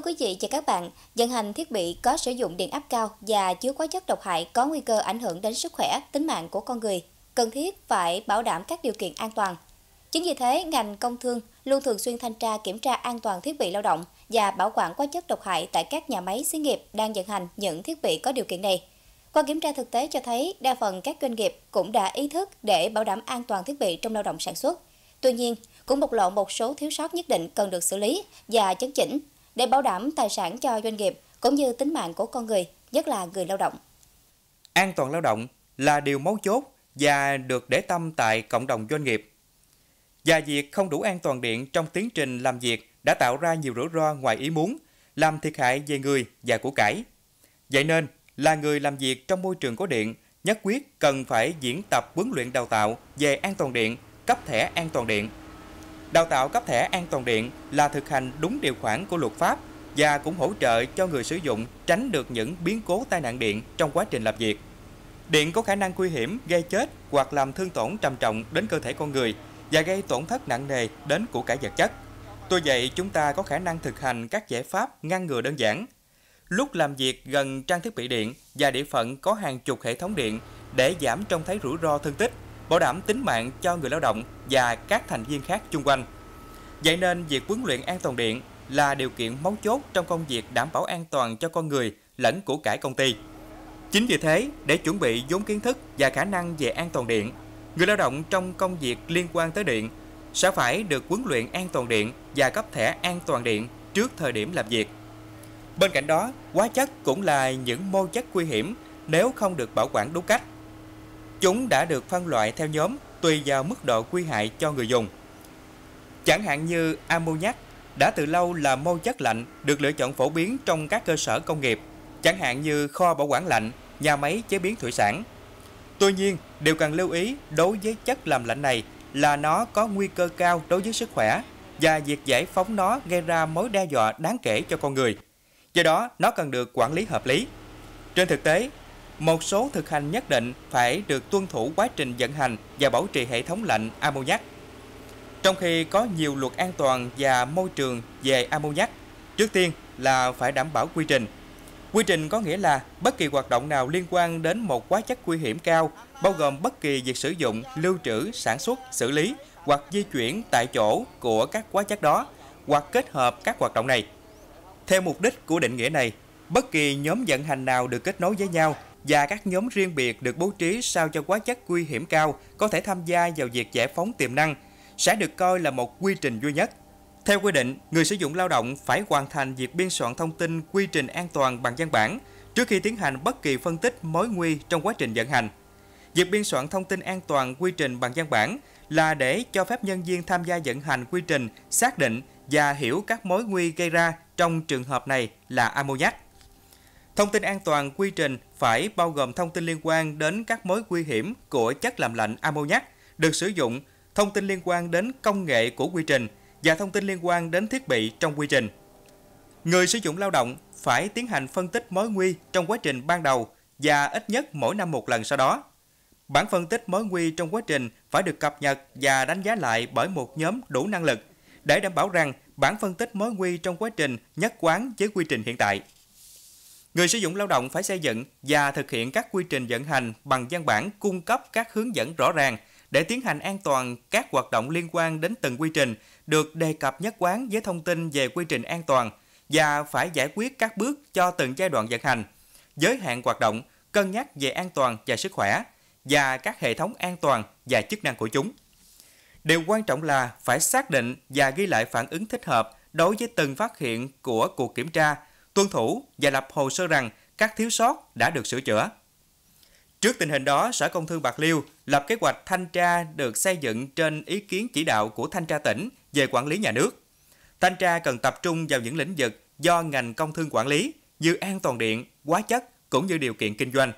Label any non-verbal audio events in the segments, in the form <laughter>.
thưa quý vị và các bạn, vận hành thiết bị có sử dụng điện áp cao và chứa hóa chất độc hại có nguy cơ ảnh hưởng đến sức khỏe, tính mạng của con người, cần thiết phải bảo đảm các điều kiện an toàn. Chính vì thế, ngành công thương luôn thường xuyên thanh tra kiểm tra an toàn thiết bị lao động và bảo quản hóa chất độc hại tại các nhà máy xí nghiệp đang vận hành những thiết bị có điều kiện này. Qua kiểm tra thực tế cho thấy, đa phần các doanh nghiệp cũng đã ý thức để bảo đảm an toàn thiết bị trong lao động sản xuất. Tuy nhiên, cũng bộc lộ một số thiếu sót nhất định cần được xử lý và chấn chỉnh để bảo đảm tài sản cho doanh nghiệp cũng như tính mạng của con người, nhất là người lao động. An toàn lao động là điều mấu chốt và được để tâm tại cộng đồng doanh nghiệp. Và việc không đủ an toàn điện trong tiến trình làm việc đã tạo ra nhiều rủi ro ngoài ý muốn, làm thiệt hại về người và của cải. Vậy nên, là người làm việc trong môi trường có điện, nhất quyết cần phải diễn tập huấn luyện đào tạo về an toàn điện, cấp thẻ an toàn điện. Đào tạo cấp thẻ an toàn điện là thực hành đúng điều khoản của luật pháp và cũng hỗ trợ cho người sử dụng tránh được những biến cố tai nạn điện trong quá trình làm việc. Điện có khả năng nguy hiểm gây chết hoặc làm thương tổn trầm trọng đến cơ thể con người và gây tổn thất nặng nề đến của cải vật chất. Tuy vậy, chúng ta có khả năng thực hành các giải pháp ngăn ngừa đơn giản. Lúc làm việc gần trang thiết bị điện và địa phận có hàng chục hệ thống điện để giảm trông thấy rủi ro thương tích, bảo đảm tính mạng cho người lao động và các thành viên khác chung quanh. Vậy nên việc huấn luyện an toàn điện là điều kiện mấu chốt trong công việc đảm bảo an toàn cho con người lẫn của cải công ty. Chính vì thế, để chuẩn bị vốn kiến thức và khả năng về an toàn điện, người lao động trong công việc liên quan tới điện sẽ phải được huấn luyện an toàn điện và cấp thẻ an toàn điện trước thời điểm làm việc. Bên cạnh đó, hóa chất cũng là những mô chất nguy hiểm nếu không được bảo quản đúng cách. Chúng đã được phân loại theo nhóm tùy vào mức độ nguy hại cho người dùng. Chẳng hạn như ammoniac đã từ lâu là môi chất lạnh được lựa chọn phổ biến trong các cơ sở công nghiệp, chẳng hạn như kho bảo quản lạnh, nhà máy chế biến thủy sản. Tuy nhiên, điều cần lưu ý đối với chất làm lạnh này là nó có nguy cơ cao đối với sức khỏe và việc giải phóng nó gây ra mối đe dọa đáng kể cho con người. Do đó, nó cần được quản lý hợp lý. Trên thực tế, một số thực hành nhất định phải được tuân thủ quá trình vận hành và bảo trì hệ thống lạnh ammoniac. Trong khi có nhiều luật an toàn và môi trường về ammoniac, trước tiên là phải đảm bảo quy trình. Quy trình có nghĩa là bất kỳ hoạt động nào liên quan đến một hóa chất nguy hiểm cao, bao gồm bất kỳ việc sử dụng, lưu trữ, sản xuất, xử lý hoặc di chuyển tại chỗ của các hóa chất đó, hoặc kết hợp các hoạt động này. Theo mục đích của định nghĩa này, bất kỳ nhóm vận hành nào được kết nối với nhau và các nhóm riêng biệt được bố trí sao cho hóa chất nguy hiểm cao có thể tham gia vào việc giải phóng tiềm năng sẽ được coi là một quy trình duy nhất. Theo quy định, người sử dụng lao động phải hoàn thành việc biên soạn thông tin quy trình an toàn bằng văn bản trước khi tiến hành bất kỳ phân tích mối nguy trong quá trình vận hành. Việc biên soạn thông tin an toàn quy trình bằng văn bản là để cho phép nhân viên tham gia vận hành quy trình xác định và hiểu các mối nguy gây ra trong trường hợp này là ammoniac. Thông tin an toàn quy trình phải bao gồm thông tin liên quan đến các mối nguy hiểm của chất làm lạnh ammoniac được sử dụng, thông tin liên quan đến công nghệ của quy trình và thông tin liên quan đến thiết bị trong quy trình. Người sử dụng lao động phải tiến hành phân tích mối nguy trong quá trình ban đầu và ít nhất mỗi năm một lần sau đó. Bản phân tích mối nguy trong quá trình phải được cập nhật và đánh giá lại bởi một nhóm đủ năng lực để đảm bảo rằng bản phân tích mối nguy trong quá trình nhất quán với quy trình hiện tại. Người sử dụng lao động phải xây dựng và thực hiện các quy trình vận hành bằng văn bản cung cấp các hướng dẫn rõ ràng để tiến hành an toàn các hoạt động liên quan đến từng quy trình được đề cập nhất quán với thông tin về quy trình an toàn và phải giải quyết các bước cho từng giai đoạn vận hành, giới hạn hoạt động, cân nhắc về an toàn và sức khỏe và các hệ thống an toàn và chức năng của chúng. Điều quan trọng là phải xác định và ghi lại phản ứng thích hợp đối với từng phát hiện của cuộc kiểm tra, tuân thủ và lập hồ sơ rằng các thiếu sót đã được sửa chữa. Trước tình hình đó, Sở Công Thương Bạc Liêu lập kế hoạch thanh tra được xây dựng trên ý kiến chỉ đạo của thanh tra tỉnh về quản lý nhà nước. Thanh tra cần tập trung vào những lĩnh vực do ngành công thương quản lý như an toàn điện, hóa chất cũng như điều kiện kinh doanh.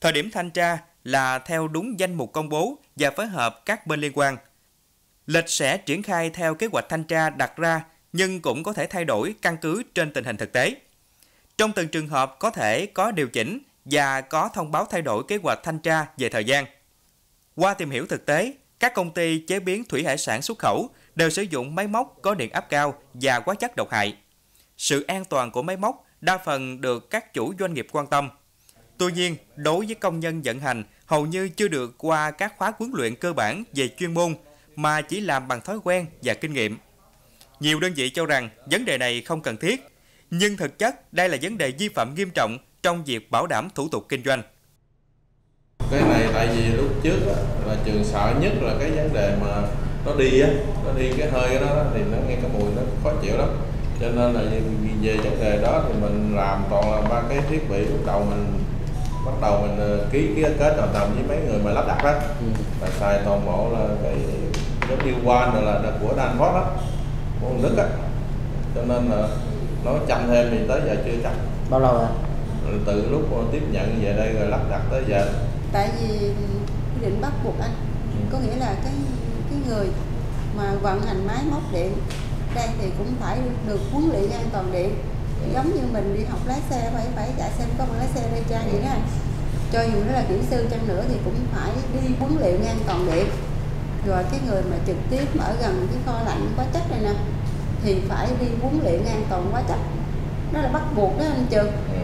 Thời điểm thanh tra là theo đúng danh mục công bố và phối hợp các bên liên quan. Lịch sẽ triển khai theo kế hoạch thanh tra đặt ra nhưng cũng có thể thay đổi căn cứ trên tình hình thực tế. Trong từng trường hợp có thể có điều chỉnh và có thông báo thay đổi kế hoạch thanh tra về thời gian. Qua tìm hiểu thực tế, các công ty chế biến thủy hải sản xuất khẩu đều sử dụng máy móc có điện áp cao và hóa chất độc hại. sự an toàn của máy móc đa phần được các chủ doanh nghiệp quan tâm. Tuy nhiên, đối với công nhân vận hành, hầu như chưa được qua các khóa huấn luyện cơ bản về chuyên môn, mà chỉ làm bằng thói quen và kinh nghiệm. Nhiều đơn vị cho rằng vấn đề này không cần thiết, nhưng thực chất đây là vấn đề vi phạm nghiêm trọng trong việc bảo đảm thủ tục kinh doanh. Cái này tại vì lúc trước á, là trường sợ nhất là cái vấn đề mà nó đi á, nó đi cái hơi đó thì nó nghe cái mùi nó khó chịu lắm. Cho nên là về vấn đề đó thì mình làm toàn là ba cái thiết bị lúc đầu mình bắt đầu mình ờ, ký ký kết hợp đồng với mấy người mà lắp đặt đó ừ. và xài toàn bộ là cái giống như quan là, là của Danfoss đó của Đức á. Cho nên là nó chậm thêm thì tới giờ chưa chậm. Bao lâu rồi? Từ lúc tiếp nhận về đây rồi lắp đặt tới giờ. Tại vì quy định bắt buộc anh. Ừ. có nghĩa là cái cái người mà vận hành máy móc điện đây thì cũng phải được huấn luyện an toàn điện. Ừ. giống như mình đi học lái xe phải phải chạy xem có bằng lái xe đây cha vậy đó cho dù nó là kỹ sư chăng nữa thì cũng phải đi huấn luyện an toàn điện rồi cái người mà trực tiếp ở gần cái kho lạnh hóa chất này nè thì phải đi huấn luyện an toàn hóa chất. Đó là bắt buộc đó anh trường. Ừ.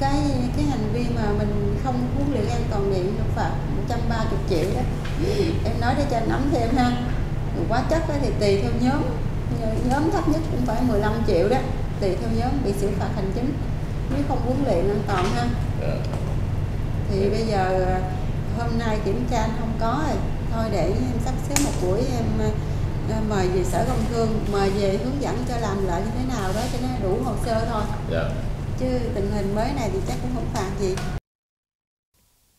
cái cái hành vi mà mình không huấn luyện an toàn điện nó phạt 130 triệu đó. Em nói để cho anh nắm thêm ha. Hóa chất thì tùy theo nhóm. Nhóm thấp nhất cũng phải 15 triệu đó. Tùy theo nhóm bị xử phạt hành chính. Nếu không huấn luyện an toàn ha. Dạ. thì bây giờ hôm nay kiểm tra anh không có rồi thôi để em sắp xếp một buổi em ờ, mời về sở công thương mời về hướng dẫn cho làm lại như thế nào đó cho nó đủ hồ sơ thôi dạ. chứ tình hình mới này thì chắc cũng không phạt gì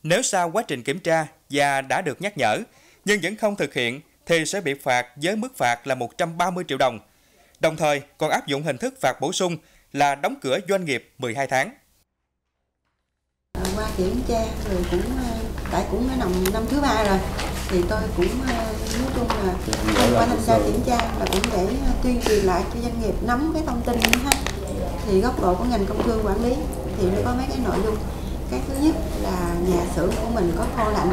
nếu sau quá trình kiểm tra và đã được nhắc nhở nhưng vẫn không thực hiện thì sẽ bị phạt với mức phạt là 130 triệu đồng. Đồng thời còn áp dụng hình thức phạt bổ sung là đóng cửa doanh nghiệp 12 tháng. Qua kiểm tra rồi cũng ờ, tại cũng nằm năm thứ ba rồi thì tôi cũng ờ, nói chung là thông qua thanh tra kiểm tra là cũng để ờ, tuyên truyền lại cho doanh nghiệp nắm cái thông tin ha. Thì góc độ của ngành công thương quản lý thì nó có mấy cái nội dung. Cái thứ nhất là nhà xưởng của mình có kho lạnh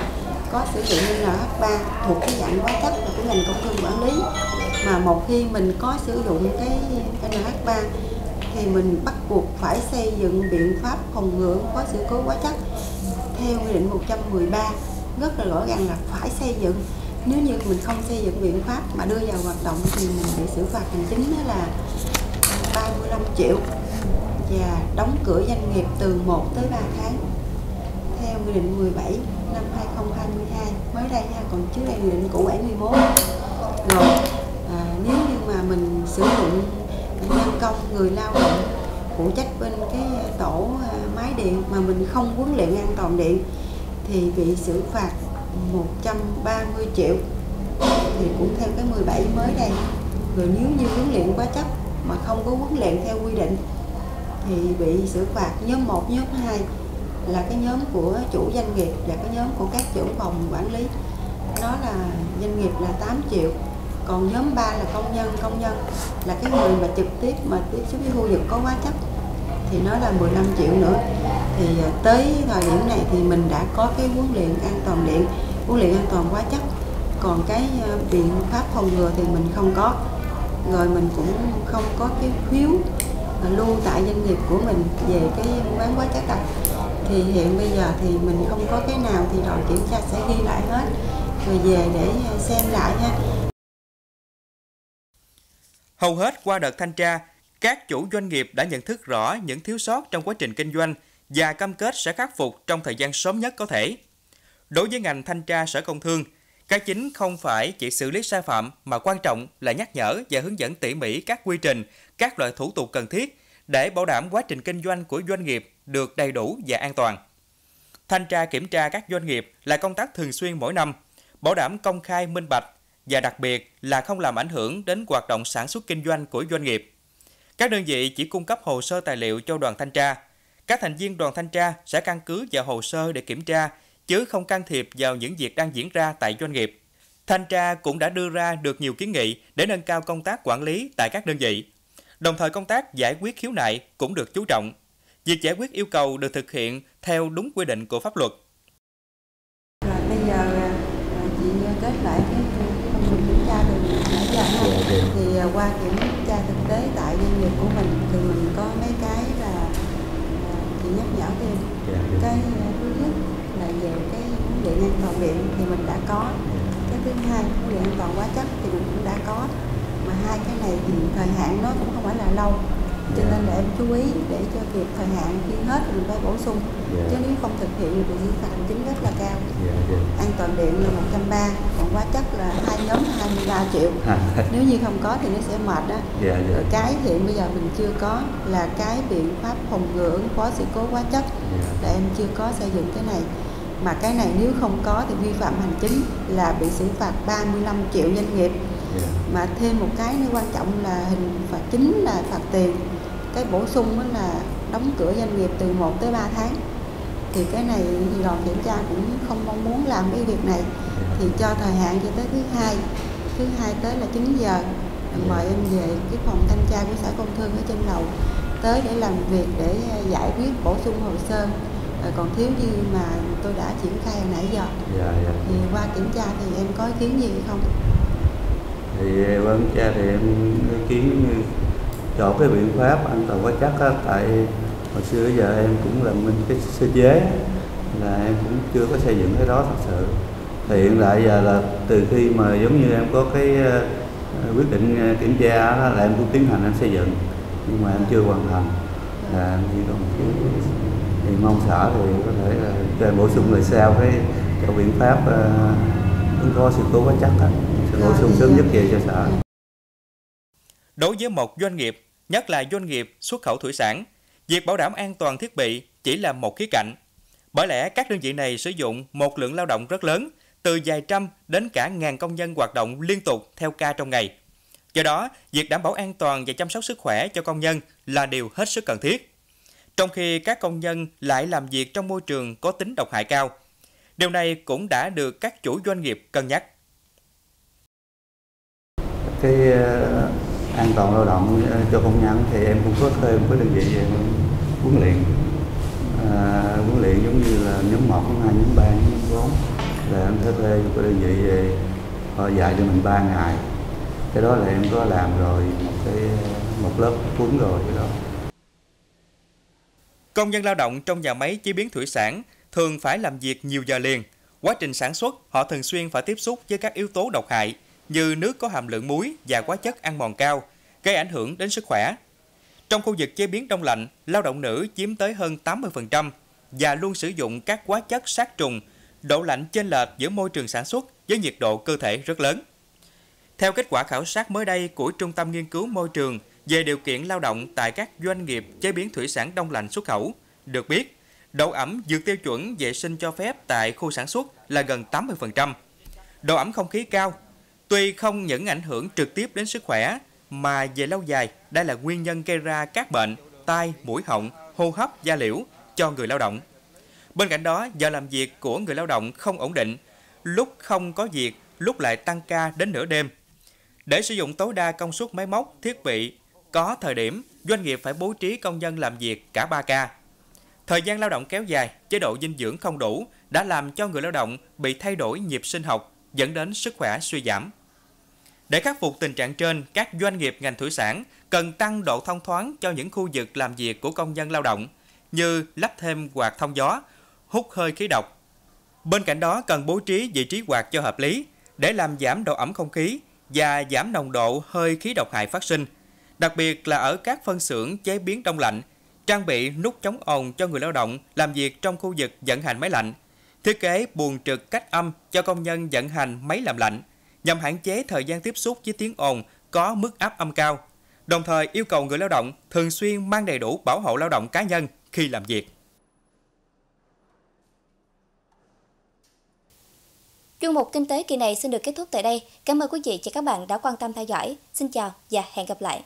có sử dụng NH3 thuộc cái dạng hóa chất là của ngành công thương quản lý. Mà một khi mình có sử dụng cái NH3 thì mình bắt buộc phải xây dựng biện pháp phòng ngừa có sự cố hóa chất theo quy định 113 rất là rõ ràng là phải xây dựng. Nếu như mình không xây dựng biện pháp mà đưa vào hoạt động thì mình bị xử phạt hành chính đó là 35 triệu và đóng cửa doanh nghiệp từ 1 tới 3 tháng theo quy định 17 năm 2022 mới đây nha còn trước đây quy định cũ 71 rồi à, nếu như mà mình sử dụng nhân công người lao động phụ trách bên cái tổ à, máy điện mà mình không huấn luyện an toàn điện thì bị xử phạt 130 triệu. Thì cũng theo cái 17 mới đây. Rồi nếu như huấn luyện quá chấp mà không có huấn luyện theo quy định thì bị xử phạt nhóm 1, nhóm 2 là cái nhóm của chủ doanh nghiệp và cái nhóm của các trưởng phòng quản lý. Nó là doanh nghiệp là 8 triệu còn nhóm 3 là công nhân công nhân là cái người mà trực tiếp mà tiếp xúc với khu vực có quá chất thì nó là 15 triệu nữa thì à, tới thời điểm này thì mình đã có cái huấn luyện an toàn điện. Huấn luyện an toàn hóa chất. Còn cái à, biện pháp phòng ngừa thì mình không có. Rồi mình cũng không có cái phiếu à, lưu tại doanh nghiệp của mình về cái bán hóa chất đặc thì hiện bây giờ thì mình không có cái nào thì đội kiểm tra sẽ ghi lại hết. Rồi về để xem lại ha. Hầu hết qua đợt thanh tra, các chủ doanh nghiệp đã nhận thức rõ những thiếu sót trong quá trình kinh doanh và cam kết sẽ khắc phục trong thời gian sớm nhất có thể. Đối với ngành thanh tra Sở Công Thương, cái chính không phải chỉ xử lý sai phạm mà quan trọng là nhắc nhở và hướng dẫn tỉ mỉ các quy trình, các loại thủ tục cần thiết để bảo đảm quá trình kinh doanh của doanh nghiệp được đầy đủ và an toàn. Thanh tra kiểm tra các doanh nghiệp là công tác thường xuyên mỗi năm, bảo đảm công khai minh bạch và đặc biệt là không làm ảnh hưởng đến hoạt động sản xuất kinh doanh của doanh nghiệp. Các đơn vị chỉ cung cấp hồ sơ tài liệu cho đoàn thanh tra. Các thành viên đoàn thanh tra sẽ căn cứ vào hồ sơ để kiểm tra, chứ không can thiệp vào những việc đang diễn ra tại doanh nghiệp. Thanh tra cũng đã đưa ra được nhiều kiến nghị để nâng cao công tác quản lý tại các đơn vị. Đồng thời công tác giải quyết khiếu nại cũng được chú trọng. Việc giải quyết yêu cầu được thực hiện theo đúng quy định của pháp luật. Rồi bây giờ à, chị kết lại cái công việc kiểm tra từ nãy giờ ha. thì à, qua kiểm tra thực tế tại doanh nghiệp của mình thì mình có mấy cái là à, chị nhắc nhở thêm Dạ, dạ cái ờ, thứ nhất là về cái huấn luyện an toàn điện thì mình đã có. Cái thứ hai huấn luyện an toàn hóa chất thì mình cũng đã có. Mà hai cái này thì thời hạn nó cũng không phải là lâu cho Dạ. nên là em chú ý để cho kịp thời hạn khi hết thì mình phải bổ sung Dạ. chứ nếu không thực hiện thì phạt hành chính rất là cao Dạ, dạ. an toàn điện là 130 còn hóa chất là hai nhóm là 23 triệu À, <laughs> nếu như không có thì nó sẽ mệt đó dạ. rồi cái hiện bây giờ mình chưa có là cái biện pháp phòng ngừa ứng phó sự cố hóa chất Dạ. là em chưa có xây dựng cái này mà cái này nếu không có thì vi phạm hành chính là bị xử phạt 35 triệu doanh nghiệp Dạ. mà thêm một cái nữa quan trọng là hình phạt chính là phạt tiền. Cái bổ sung đó là đóng cửa doanh nghiệp từ 1 tới 3 tháng. Thì cái này thì đoàn kiểm tra cũng không mong muốn làm cái việc này. Thì cho thời hạn cho tới thứ hai. Thứ hai tới là 9 giờ. Mời em về cái phòng thanh tra của sở công thương ở trên lầu tới để làm việc để giải quyết bổ sung hồ sơ. Còn thiếu gì mà tôi đã triển khai nãy giờ? Dạ, dạ. thì qua kiểm tra thì em có ý kiến gì không thì quan cha thì em ý kiến chọn cái biện pháp an toàn hóa chất á, tại hồi xưa giờ em cũng làm minh cái sơ chế là em cũng chưa có xây dựng cái đó thật sự. Thì hiện tại giờ là từ khi mà giống như em có cái ờ, quyết định ờ, kiểm tra đó, là em cũng tiến hành em xây dựng nhưng mà em chưa hoàn thành. Là em chỉ còn thì mong sở thì có thể là cho em bổ sung lại sau cái cái biện pháp uh, ứng phó sự cố hóa chắc á sẽ bổ sung sớm nhất về cho xã Đối với một doanh nghiệp, nhất là doanh nghiệp xuất khẩu thủy sản, việc bảo đảm an toàn thiết bị chỉ là một khía cạnh. Bởi lẽ các đơn vị này sử dụng một lượng lao động rất lớn, từ vài trăm đến cả ngàn công nhân hoạt động liên tục theo ca trong ngày. Do đó, việc đảm bảo an toàn và chăm sóc sức khỏe cho công nhân là điều hết sức cần thiết. Trong khi các công nhân lại làm việc trong môi trường có tính độc hại cao. Điều này cũng đã được các chủ doanh nghiệp cân nhắc. cái ờ, an toàn lao động ờ, cho công nhân thì em cũng có thuê một cái đơn vị về huấn luyện. À, huấn luyện giống như là nhóm 1, nhóm 2, nhóm 3, nhóm 4 là em sẽ thuê một cái đơn vị về họ dạy cho mình 3 ngày. Cái đó là em có làm rồi một cái một lớp huấn rồi cái đó. Công nhân lao động trong nhà máy chế biến thủy sản thường phải làm việc nhiều giờ liền. Quá trình sản xuất, họ thường xuyên phải tiếp xúc với các yếu tố độc hại như nước có hàm lượng muối và hóa chất ăn mòn cao, gây ảnh hưởng đến sức khỏe. Trong khu vực chế biến đông lạnh, lao động nữ chiếm tới hơn 80% và luôn sử dụng các hóa chất sát trùng, độ lạnh chênh lệch giữa môi trường sản xuất với nhiệt độ cơ thể rất lớn. Theo kết quả khảo sát mới đây của Trung tâm Nghiên cứu Môi trường về điều kiện lao động tại các doanh nghiệp chế biến thủy sản đông lạnh xuất khẩu, được biết, độ ẩm vượt tiêu chuẩn vệ sinh cho phép tại khu sản xuất là gần 80%. Độ ẩm không khí cao, tuy không những ảnh hưởng trực tiếp đến sức khỏe, mà về lâu dài, đây là nguyên nhân gây ra các bệnh tai, mũi họng, hô hấp, da liễu cho người lao động. Bên cạnh đó, giờ làm việc của người lao động không ổn định, lúc không có việc, lúc lại tăng ca đến nửa đêm. Để sử dụng tối đa công suất máy móc, thiết bị, có thời điểm doanh nghiệp phải bố trí công nhân làm việc cả 3 ca. Thời gian lao động kéo dài, chế độ dinh dưỡng không đủ đã làm cho người lao động bị thay đổi nhịp sinh học, dẫn đến sức khỏe suy giảm. Để khắc phục tình trạng trên, các doanh nghiệp ngành thủy sản cần tăng độ thông thoáng cho những khu vực làm việc của công nhân lao động, như lắp thêm quạt thông gió, hút hơi khí độc. Bên cạnh đó cần bố trí vị trí quạt cho hợp lý để làm giảm độ ẩm không khí và giảm nồng độ hơi khí độc hại phát sinh, đặc biệt là ở các phân xưởng chế biến đông lạnh, trang bị nút chống ồn cho người lao động làm việc trong khu vực vận hành máy lạnh, thiết kế buồng trực cách âm cho công nhân vận hành máy làm lạnh, nhằm hạn chế thời gian tiếp xúc với tiếng ồn có mức áp âm cao. Đồng thời yêu cầu người lao động thường xuyên mang đầy đủ bảo hộ lao động cá nhân khi làm việc. Chuyên mục Kinh tế kỳ này xin được kết thúc tại đây. Cảm ơn quý vị và các bạn đã quan tâm theo dõi. Xin chào và hẹn gặp lại.